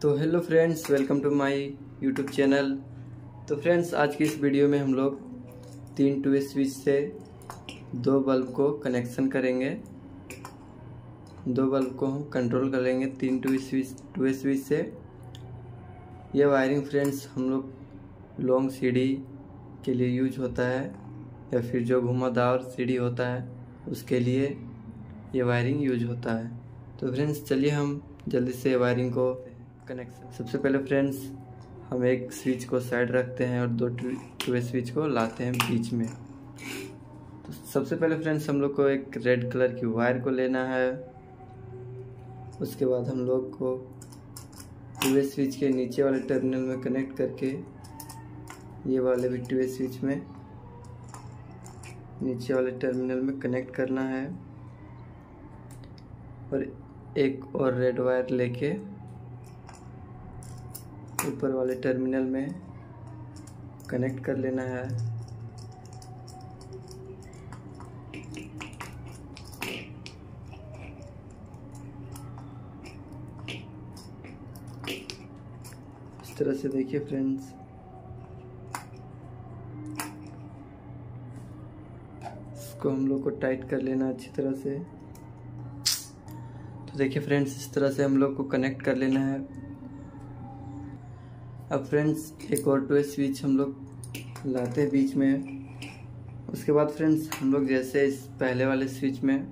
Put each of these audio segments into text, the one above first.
तो hello friends welcome to my YouTube channel तो friends आज की इस वीडियो में हम लोग तीन टू स्विच से दो बल्ब को कनेक्शन करेंगे। दो बल्ब को हम कंट्रोल करेंगे तीन टू स्विच टू स्विच से। यह वायरिंग फ्रेंड्स हम लोग लॉन्ग सीढ़ी के लिए यूज़ होता है, या फिर जो घुमादार सीढ़ी होता है, उसके लिए ये वायरिंग यूज़ होता है। तो फ्रेंड्स चलिए हम जल्दी से वायरिंग को कनेक्शन सबसे पहले फ्रेंड्स हम एक स्विच को साइड रखते हैं और दो टू स्विच को लाते हैं बीच में। तो सबसे पहले फ्रेंड्स हम लोग को एक रेड कलर की वायर को लेना है। उसके बाद हम लोग को टू स्विच के नीचे वाले टर्मिनल में कनेक्ट करके ये वाले भी टू स्विच में नीचे वाले टर्मिनल में कनेक्ट करना है। और एक और रेड वायर लेके ऊपर वाले टर्मिनल में कनेक्ट कर लेना है। इस तरह से देखिए फ्रेंड्स। इसको हम लोग को टाइट कर लेना अच्छी तरह से। तो देखिए फ्रेंड्स, इस तरह से हम लोग को कनेक्ट कर लेना है। अब फ्रेंड्स एक और टू स्विच हम लोग लाते हैं बीच में। उसके बाद फ्रेंड्स हम लोग जैसे इस पहले वाले स्विच में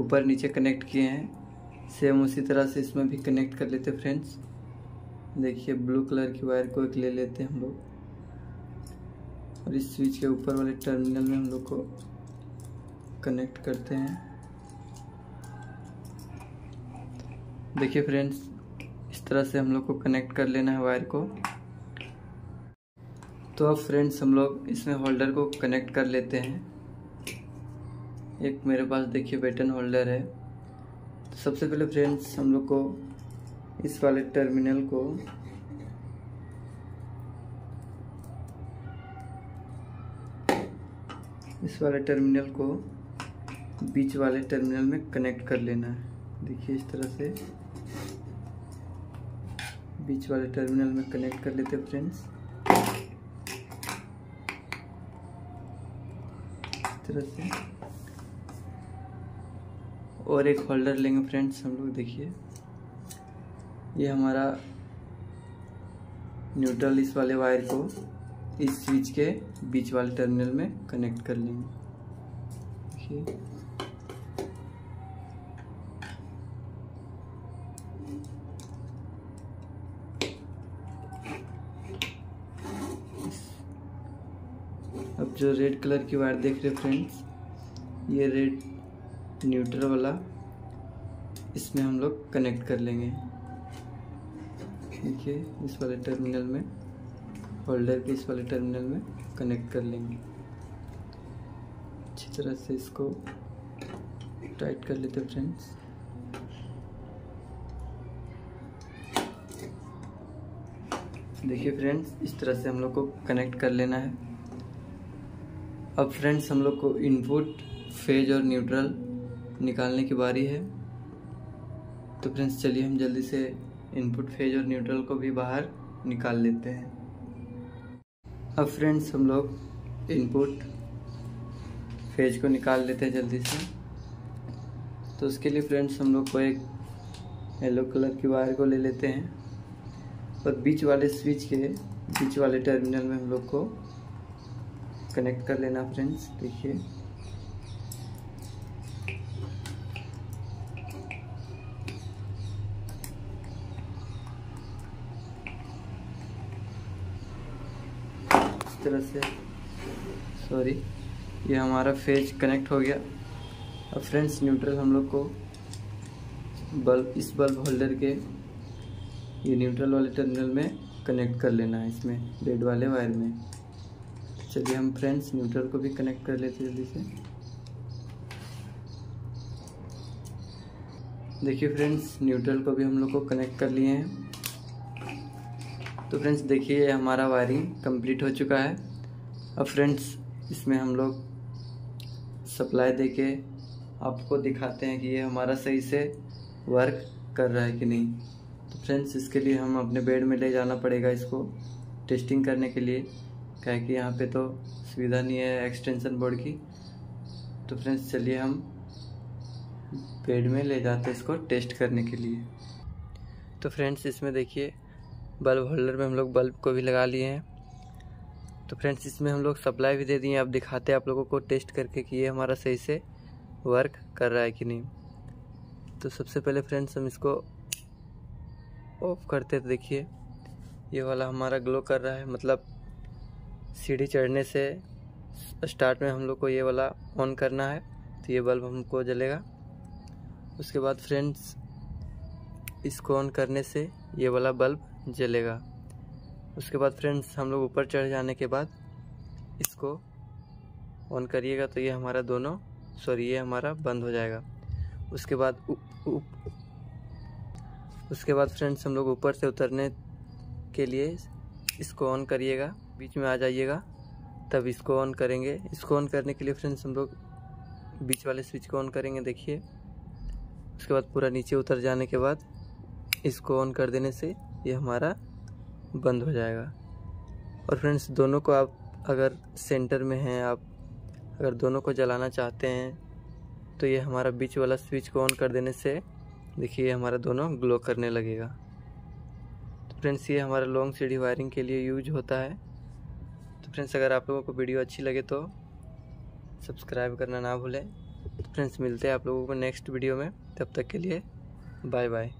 ऊपर नीचे कनेक्ट किए हैं सेम उसी तरह से इसमें भी कनेक्ट कर लेते फ्रेंड्स देखिए ब्लू कलर की वायर को एक ले लेते हैं हम लोग। और इस स्विच के ऊपर वाले टर्मिनल में हम लोग को कनेक्ट करते हैं। देखिए फ्रेंड्स तरह से हम लोग को कनेक्ट कर लेना है वायर को। तो अब फ्रेंड्स हम लोग इसमें होल्डर को कनेक्ट कर लेते हैं। एक मेरे पास देखिए बटन होल्डर है। तो सबसे पहले फ्रेंड्स हम लोग को इस वाले टर्मिनल को इस वाले टर्मिनल को बीच वाले टर्मिनल में कनेक्ट कर लेना है। देखिए इस तरह से। बीच वाले टर्मिनल में कनेक्ट कर लेते हैं फ्रेंड्स। इस तरह से। और एक होल्डर लेंगे फ्रेंड्स हम लोग, देखिए। ये हमारा न्यूट्रल इस वाले वायर को इस स्विच के बीच वाले टर्मिनल में कनेक्ट कर लेंगे। देखिए। जो रेड कलर की वायर देख रहे फ्रेंड्स ये रेड न्यूट्रल वाला, इसमें हम लोग कनेक्ट कर लेंगे। देखिए इस वाले टर्मिनल में होल्डर के इस वाले टर्मिनल में कनेक्ट कर लेंगे। अच्छी तरह से इसको टाइट कर लेते फ्रेंड्स देखिए फ्रेंड्स इस तरह से हम लोग को कनेक्ट कर लेना है। अब फ्रेंड्स हम लोग को इनपुट फ़ेज़ और न्यूट्रल निकालने की बारी है। तो फ्रेंड्स चलिए हम जल्दी से इनपुट फ़ेज़ और न्यूट्रल को भी बाहर निकाल लेते हैं। अब फ्रेंड्स हम लोग इनपुट फ़ेज़ को निकाल लेते हैं जल्दी से। तो उसके लिए फ्रेंड्स हम लोग को एक येलो कलर की वायर को ले लेते हैं। और बीच वाले स्विच के, बीच वाले टर्मिनल में हम लोग को कनेक्ट कर लेना फ्रेंड्स देखिए। तरह से सॉरी ये हमारा फ़ेज़ कनेक्ट हो गया। अब फ्रेंड्स न्यूट्रल हम लोग को बल्ब इस बल्ब होल्डर के ये न्यूट्रल वाले टर्मिनल में कनेक्ट कर लेना है इसमें रेड वाले वायर में। चलिए हम फ्रेंड्स न्यूट्रल को भी कनेक्ट कर लेते जल्दी से। देखिए फ्रेंड्स न्यूट्रल को भी हम लोग को कनेक्ट कर लिए हैं। तो फ्रेंड्स देखिए हमारा वायरिंग कंप्लीट हो चुका है। अब फ्रेंड्स इसमें हम लोग सप्लाई देके आपको दिखाते हैं कि ये हमारा सही से वर्क कर रहा है कि नहीं। तो फ्रेंड्स इसके लिए हम अपने बेड में ले जाना पड़ेगा इसको टेस्टिंग करने के लिए। क्या कि यहाँ पे तो सुविधा नहीं है एक्सटेंशन बोर्ड की। तो फ्रेंड्स चलिए हम बेड में ले जाते हैं इसको टेस्ट करने के लिए। तो फ्रेंड्स इसमें देखिए बल्ब होल्डर में हम लोग बल्ब को भी लगा लिए हैं। तो फ्रेंड्स इसमें हम लोग सप्लाई भी दे दिए हैं। अब दिखाते हैं आप लोगों को टेस्ट करके कि ये हमारा सही से वर्क कर रहा है कि नहीं। तो सबसे पहले फ्रेंड्स हम इसको ऑफ़ करते तो देखिए, ये वाला हमारा ग्लो कर रहा है। मतलब सीढ़ी चढ़ने से स्टार्ट में हम लोग को ये वाला ऑन करना है तो ये बल्ब हमको जलेगा। उसके बाद फ्रेंड्स इसको ऑन करने से ये वाला बल्ब जलेगा। उसके बाद फ्रेंड्स हम लोग ऊपर चढ़ जाने के बाद इसको ऑन करिएगा तो ये हमारा दोनों सॉरी ये हमारा बंद हो जाएगा। उसके बाद उ, उ, उसके बाद फ्रेंड्स हम लोग ऊपर से उतरने के लिए इसको ऑन करिएगा। बीच में आ जाइएगा, तब इसको ऑन करेंगे। इसको ऑन करने के लिए फ्रेंड्स हम लोग बीच वाले स्विच को ऑन करेंगे, देखिए। उसके बाद पूरा नीचे उतर जाने के बाद इसको ऑन कर देने से ये हमारा बंद हो जाएगा। और फ्रेंड्स दोनों को आप अगर सेंटर में हैं, आप अगर दोनों को जलाना चाहते हैं तो ये हमारा बीच वाला स्विच को ऑन कर देने से देखिए हमारा दोनों ग्लो करने लगेगा। तो फ्रेंड्स ये हमारा लॉन्ग सीढ़ी वायरिंग के लिए यूज़ होता है। तो फ्रेंड्स, अगर आप लोगों को वीडियो अच्छी लगे तो सब्सक्राइब करना ना भूलें। तो फ्रेंड्स, मिलते हैं आप लोगों को नेक्स्ट वीडियो में। तब तक के लिए बाय बाय।